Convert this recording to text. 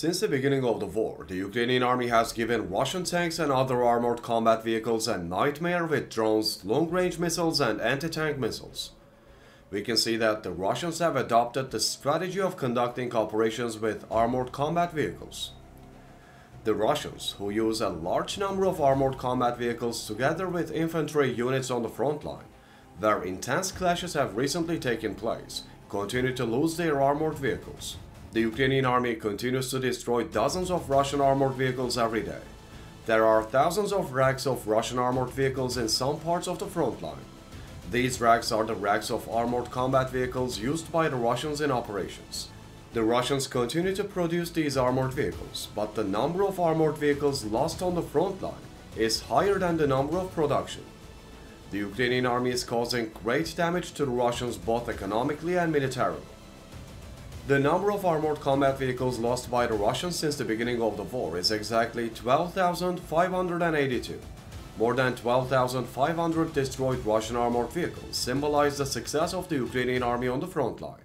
Since the beginning of the war, the Ukrainian army has given Russian tanks and other armored combat vehicles a nightmare with drones, long-range missiles and anti-tank missiles. We can see that the Russians have adopted the strategy of conducting operations with armored combat vehicles. The Russians, who use a large number of armored combat vehicles together with infantry units on the front line, where intense clashes have recently taken place, continue to lose their armored vehicles. The Ukrainian army continues to destroy dozens of Russian armored vehicles every day. There are thousands of racks of Russian armored vehicles in some parts of the front line. These racks are the racks of armored combat vehicles used by the Russians in operations. The Russians continue to produce these armored vehicles, but the number of armored vehicles lost on the front line is higher than the number of production. The Ukrainian army is causing great damage to the Russians both economically and militarily. The number of armored combat vehicles lost by the Russians since the beginning of the war is exactly 12,582. More than 12,500 destroyed Russian armored vehicles symbolize the success of the Ukrainian army on the front line.